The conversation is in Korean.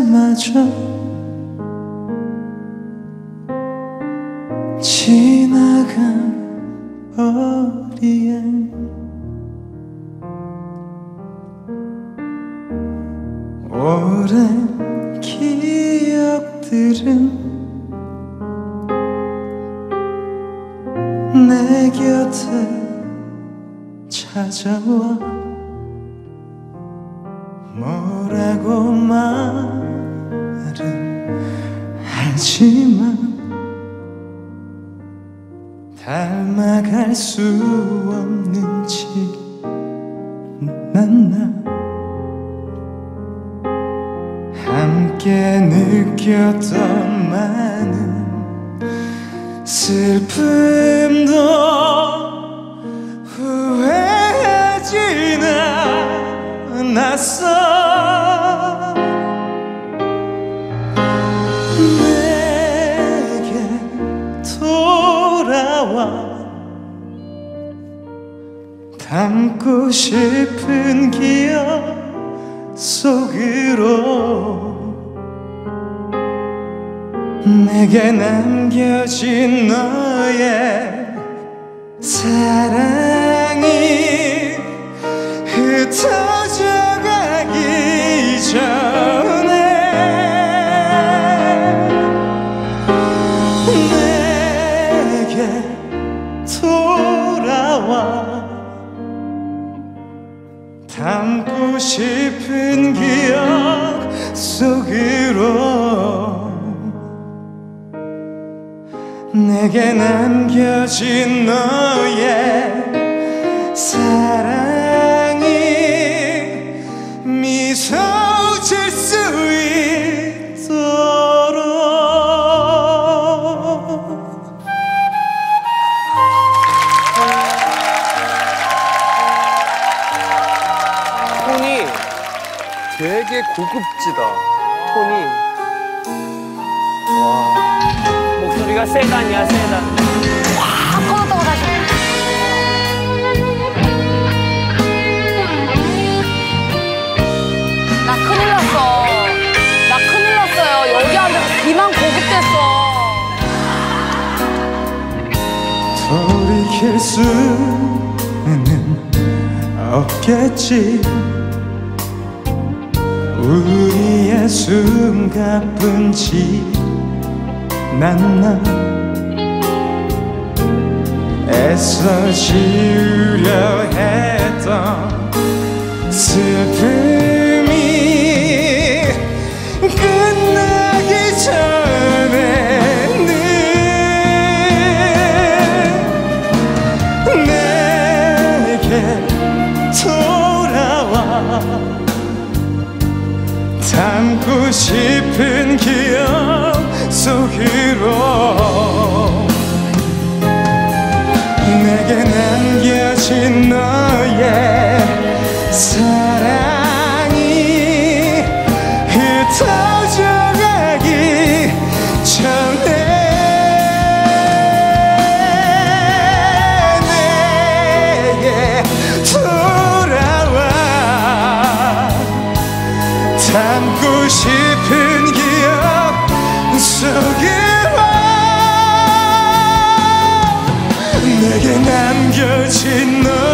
사라져 지나간 거리엔 오랜 기억들은 내 곁에 찾아와 뭐라고 말은 하지만 닮아갈 수 없는지 난나 함께 느꼈던 많은 슬픔도 후회하진 않았어 돌아와. 담고 싶은 기억 속으로 내게 남겨진 너의 사랑 싶은 기억 속으로 내게 남겨진 너의 사랑 되게 고급지다. 톤이. 와. 목소리가 세단이야, 세단. 아, 꺼졌다고 다시. 나 큰일 났어. 나 큰일 났어요. 여기 앉아서 비만 고급됐어. 돌이킬 수는 없겠지 우리의 숨가뿐지 난나 애써 지우려 했던 슬픔 담고 싶은 기억 속으로 내게 남겨진 너의 사랑 속으로 내게 남겨진